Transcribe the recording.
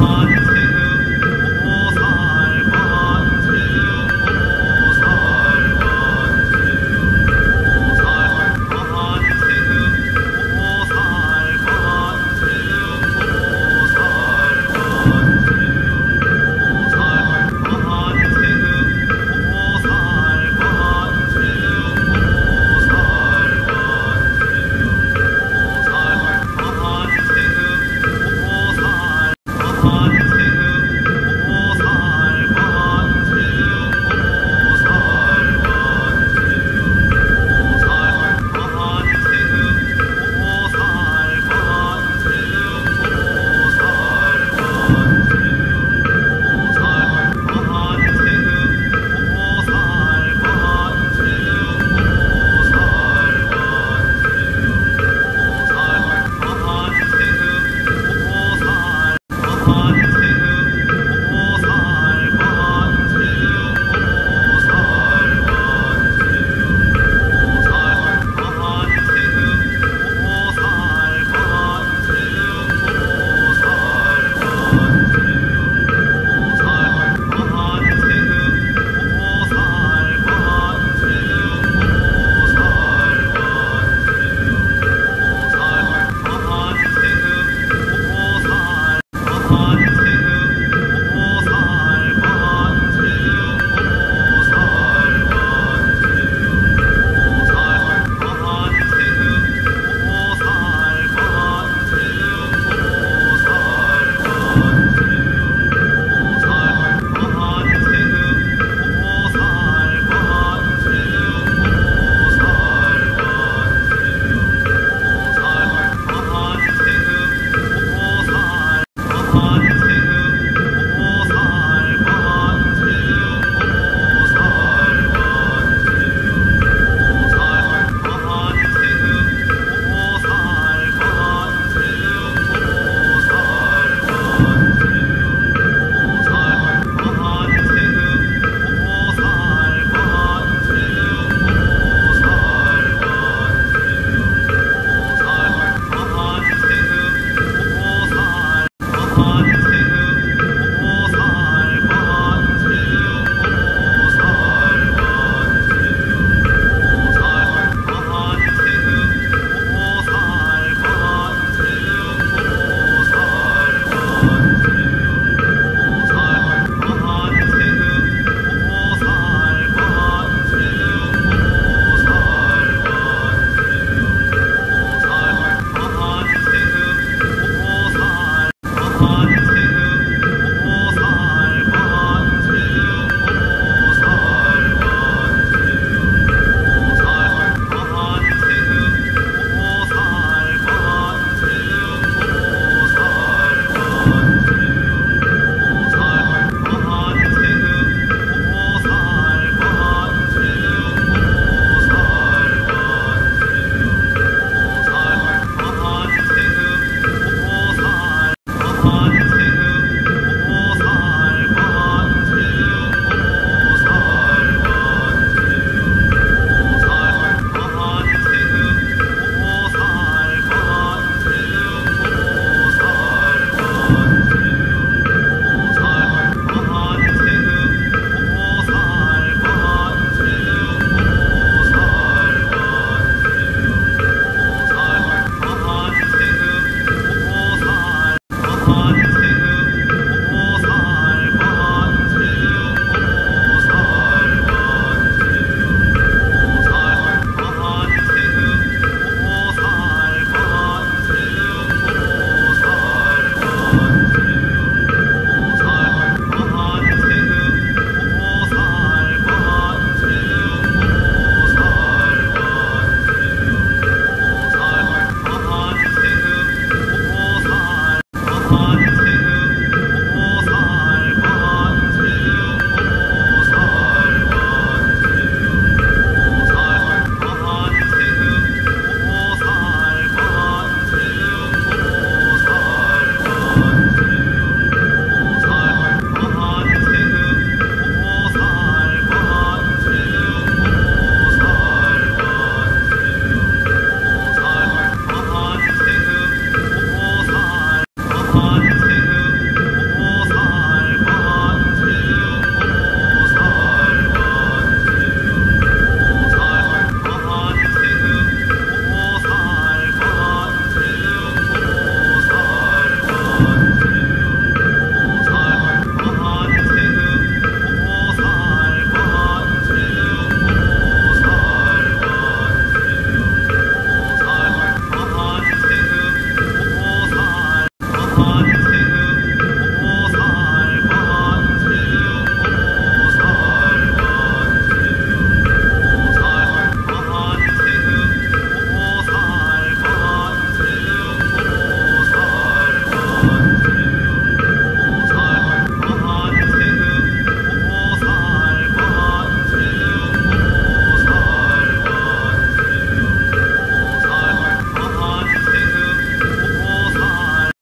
on.